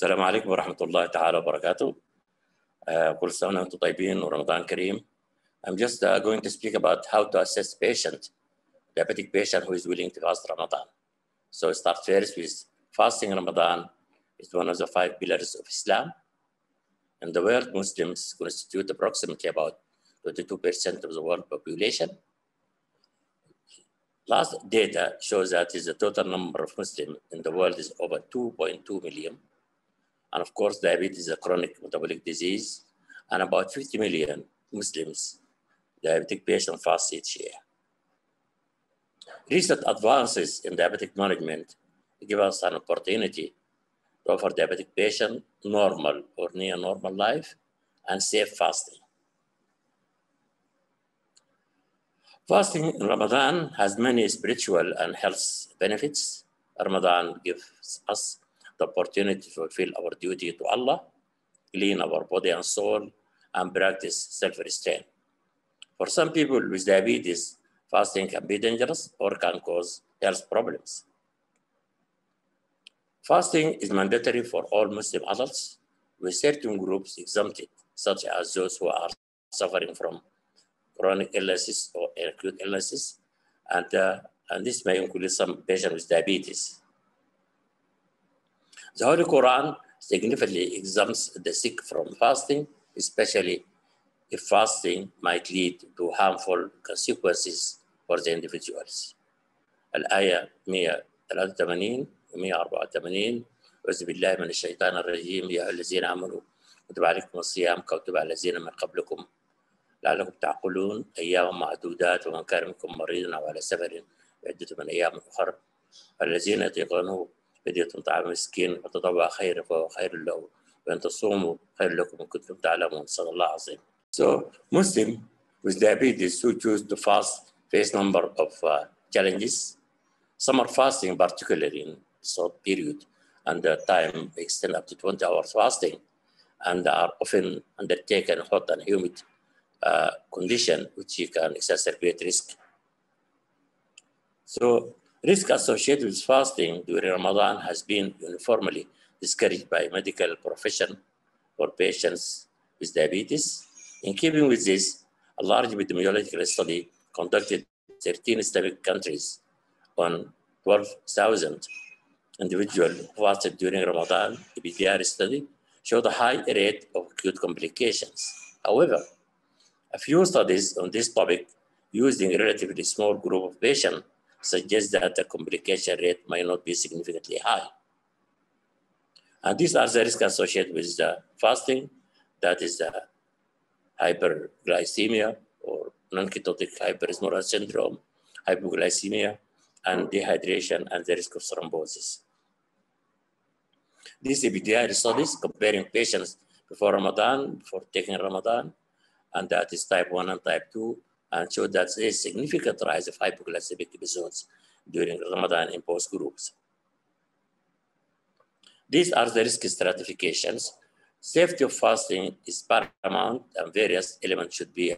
السلام عليكم ورحمة الله تعالى وبركاته. Uh, كل سنة وأنتم طيبين ورمضان كريم. I'm just uh, going to speak about how to assess patient, diabetic patient who is willing to fast Ramadan. So start first with fasting Ramadan is one of the five pillars of Islam. In the world, Muslims constitute approximately about 22% of the world population. Last data shows that is the total number of Muslims in the world is over 2.2 million. And of course, diabetes is a chronic metabolic disease, and about 50 million Muslims diabetic patients fast each year. Recent advances in diabetic management give us an opportunity to offer diabetic patient normal or near normal life and safe fasting. Fasting in Ramadan has many spiritual and health benefits. Ramadan gives us the opportunity to fulfill our duty to Allah, clean our body and soul, and practice self-restraint. For some people with diabetes, fasting can be dangerous or can cause health problems. Fasting is mandatory for all Muslim adults, with certain groups exempted, such as those who are suffering from chronic illnesses or acute illnesses, and, uh, and this may include some patients with diabetes. The Holy Quran significantly exempts the sick from fasting, especially if fasting might lead to harmful consequences for the individuals. الآية 183 و 184 أعوذ بالله من الشيطان الرجيم. يا الذين آمنوا كتب عليكم الصيام كتب على الذين من قبلكم. لعلكم تعقلون. أيام معدودات ومن كان منكم مريضا أو على سفر عدة من أيام أخرى الذين يطيقونه فدية طعام مسكين فتطوع خير فهو خير له وأن تصوموا خير لكم إن كنتم تعلمون صلى الله العظيم So Muslim with diabetes who choose to fast face number of uh, challenges. Summer fasting, particularly in short period, and the time extend up to 20 hours fasting, and are often undertaken hot and humid uh, condition, which can exacerbate risk. So risk associated with fasting during Ramadan has been uniformly discouraged by medical profession for patients with diabetes. In keeping with this, a large epidemiological study conducted 13 Islamic countries on 12,000 individuals who fasted during Ramadan. The BDR study showed a high rate of acute complications. However, a few studies on this topic using a relatively small group of patients suggest that the complication rate might not be significantly high. And these are the risks associated with the fasting, that is the hyperglycemia or non-ketotic hyperosmolar syndrome, hypoglycemia, and dehydration, and the risk of thrombosis. These EPIDIAR studies comparing patients before Ramadan, before taking Ramadan, and that is type 1 and type 2, and showed that there is a significant rise of hypoglycemic episodes during Ramadan in both groups. These are the risk stratifications. Safety of fasting is paramount and various elements should be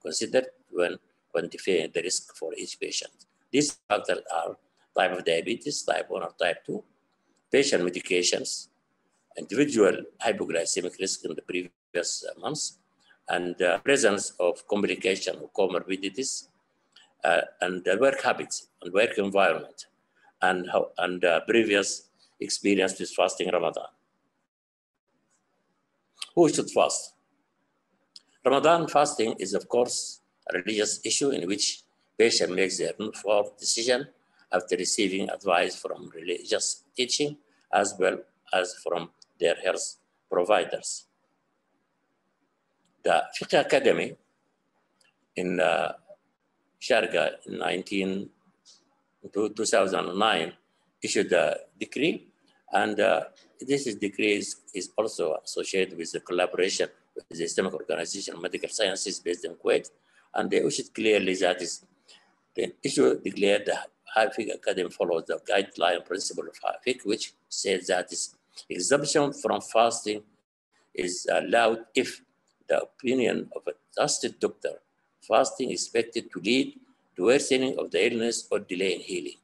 considered when quantifying the risk for each patient. These factors are type of diabetes, type 1 or type 2, patient medications, individual hypoglycemic risk in the previous months, and uh, presence of complication or comorbidities, uh, and the work habits and work environment, and, how, and uh, previous experience with fasting Ramadan. Who should fast? Ramadan fasting is, of course, a religious issue in which patient makes their informed decision after receiving advice from religious teaching as well as from their health providers. The Fiqh Academy in uh, Sharjah in 19, 2009 issued a decree, and uh, this is decree is, is, also associated with the collaboration with the Islamic Organization of Medical Sciences based in Kuwait, and they issued clearly that is the issue declared the Fiqh Academy follows the guideline principle of Fiqh, which says that is exemption from fasting is allowed if the opinion of a trusted doctor fasting is expected to lead to worsening of the illness or delay in healing.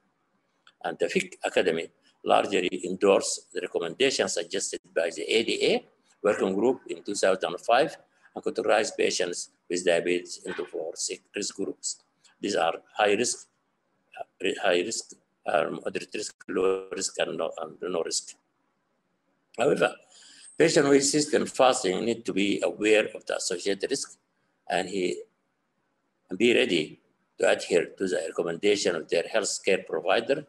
And the Fiqh Academy largely endorsed the recommendations suggested by the ADA working group in 2005 and categorized patients with diabetes into four risk groups. These are high risk, high risk, um, moderate risk, low risk, and no, and no risk. However, patients with system fasting need to be aware of the associated risk and he be ready to adhere to the recommendation of their healthcare provider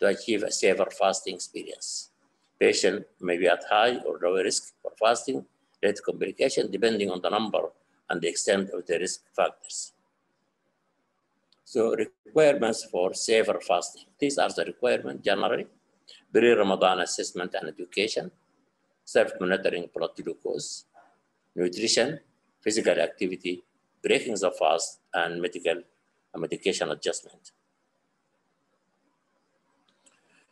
to achieve a safer fasting experience. Patient may be at high or low risk for fasting related complication depending on the number and the extent of the risk factors. So requirements for safer fasting. These are the requirements generally. Pre-Ramadan assessment and education, self-monitoring blood glucose, nutrition, physical activity, breaking the fast, and medical and medication adjustment.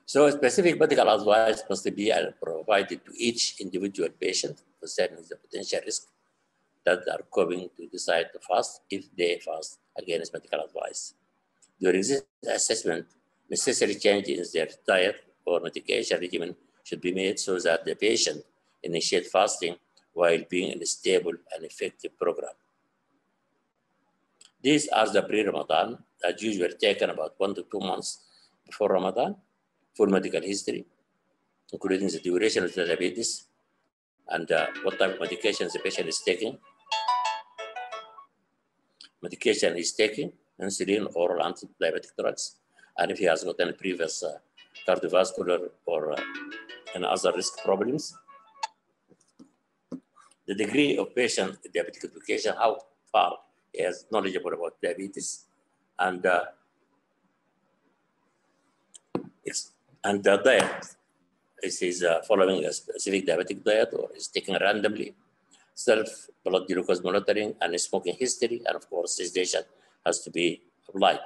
So specific medical advice must be uh, provided to each individual patient concerning the potential risk that are going to decide to fast if they fast against medical advice. During this assessment, necessary changes in their diet or medication regimen should be made so that the patient initiate fasting while being in a stable and effective program. These are the pre-Ramadan that usually taken about one to two months before Ramadan, full medical history, including the duration of the diabetes and uh, what type of medications the patient is taking, medication is taking, insulin, oral anti-diabetic drugs, and if he has got any previous uh, cardiovascular or uh, any other risk problems. The degree of patient diabetic education, how far he is knowledgeable about diabetes, and uh, and the diet. Is he uh, following a specific diabetic diet or is taking randomly? self blood glucose monitoring and smoking history, and of course, sedation has to be applied.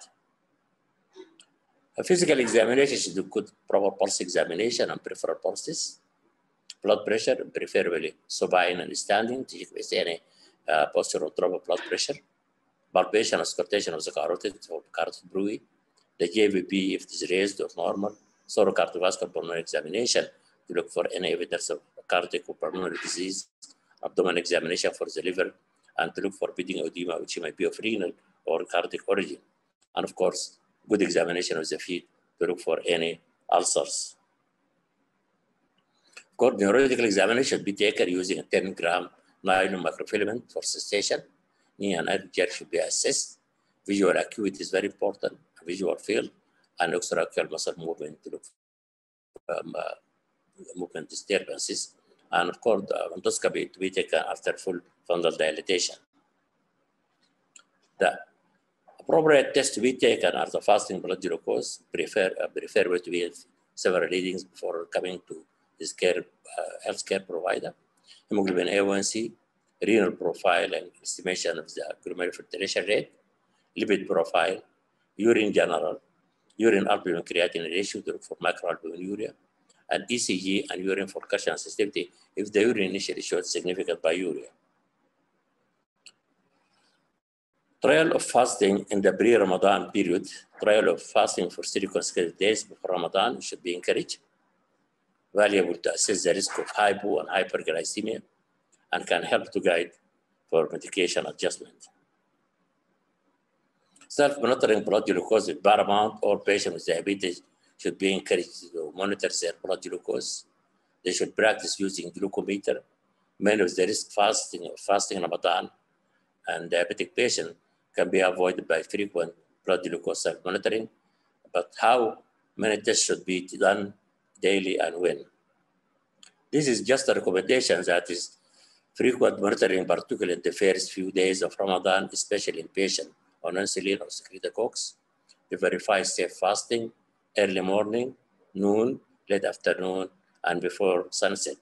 A physical examination should include proper pulse examination and peripheral pulses, blood pressure, preferably supine and standing to check any uh, postural drop of blood pressure, palpation and auscultation of the carotid or carotid bruit, the JVP if it is raised or normal, thorough cardiovascular pulmonary examination to look for any evidence of cardiac or pulmonary disease, abdomen examination for the liver, and to look for pitting edema, which might be of renal or cardiac origin. And of course, good examination of the feet to look for any ulcers. Of course, neurological examination should be taken using a 10 gram nylon microfilament for cessation. Knee and ankle jerk should be assessed. Visual acuity is very important, visual field, and extraocular muscle movement to look for um, uh, movement disturbances and of course the fundoscopy to be taken after full fundal dilatation. The appropriate test to be taken are the fasting blood glucose, prefer, uh, prefer to be several readings before coming to this care, uh, healthcare provider, hemoglobin A1C, renal profile and estimation of the glomerular filtration rate, lipid profile, urine general, urine albumin creatinine ratio for microalbuminuria, and ECG and urine for calcium sensitivity if the urine initially showed significant pyuria. Trial of fasting in the pre-Ramadan period, trial of fasting for three consecutive days before Ramadan should be encouraged, valuable to assess the risk of hypo and hyperglycemia, and can help to guide for medication adjustment. Self-monitoring blood glucose is paramount. All patients with diabetes should be encouraged to monitor their blood glucose. They should practice using glucometer. Many of the risk fasting fasting in Ramadan and diabetic patient can be avoided by frequent blood glucose self-monitoring. But how many tests should be done daily and when? This is just a recommendation that is frequent monitoring, particularly in the first few days of Ramadan, especially in patients on insulin or secretagogues, to verify safe fasting early morning, noon, late afternoon, and before sunset,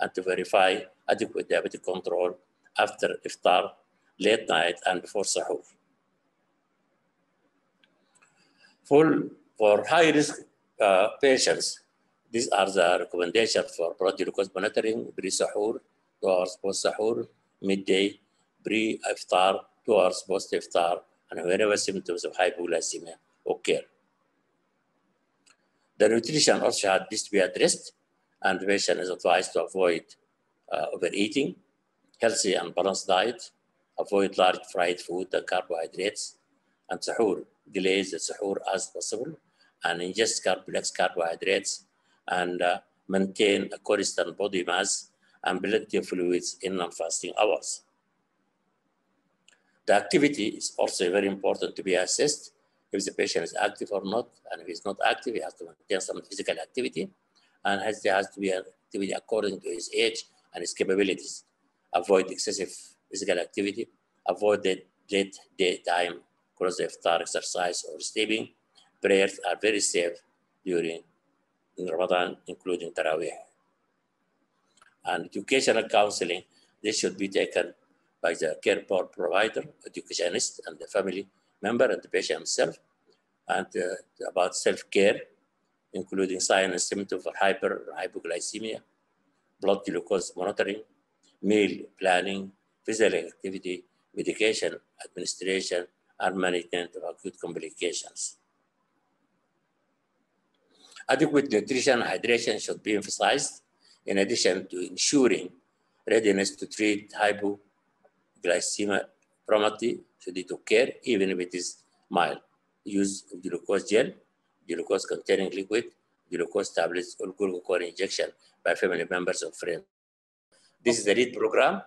and to verify adequate diabetic control after iftar, late night, and before sahur. For, for high-risk uh, patients, these are the recommendations for blood glucose monitoring, pre-sahur, two hours post-sahur, midday, pre-iftar, two hours post-iftar, and whenever symptoms of hypoglycemia occur. The nutrition also had this to be addressed, and the patient is advised to avoid uh, overeating, healthy and balanced diet, avoid large fried food and carbohydrates, and suhoor, delays the suhoor as possible, and ingest complex carbohydrates, and uh, maintain a constant body mass and plenty of fluids in non-fasting hours. The activity is also very important to be assessed if the patient is active or not, and if he's not active, he has to maintain some physical activity, and has, there has to be activity according to his age and his capabilities. Avoid excessive physical activity, avoid the late daytime cross iftar exercise or sleeping. Prayers are very safe during Ramadan, including Taraweeh. And educational counseling, this should be taken by the care provider, educationist, and the family member and the patient himself, and uh, about self-care, including signs and symptoms for hyper hypoglycemia, blood glucose monitoring, meal planning, physical activity, medication administration, and management of acute complications. Adequate nutrition and hydration should be emphasized in addition to ensuring readiness to treat hypoglycemia promptly should it occur, even if it is mild. Use glucose gel, glucose containing liquid, glucose tablets, or glucose injection by family members or friends. This is the READ program,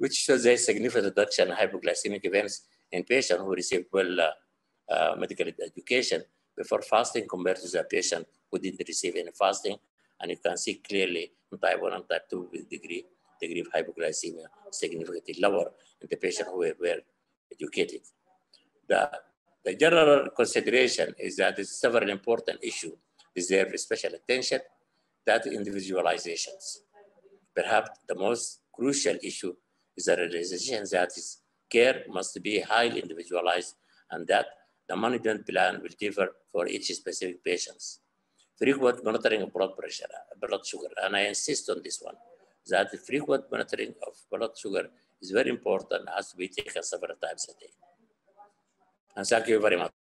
which shows a significant reduction in hypoglycemic events in patients who received well uh, uh, medical education before fasting compared to the patient who didn't receive any fasting. And you can see clearly in type 1 and type 2 degree, degree of hypoglycemia significantly lower in the patient who were well educated. The, the general consideration is that there's several important issues deserve special attention, that individualizations. Perhaps the most crucial issue is the realization that care must be highly individualized and that the management plan will differ for each specific patient. Frequent monitoring of blood pressure, uh, blood sugar, and I insist on this one, that frequent monitoring of blood sugar is very important, as we take several times a day. And thank you very much.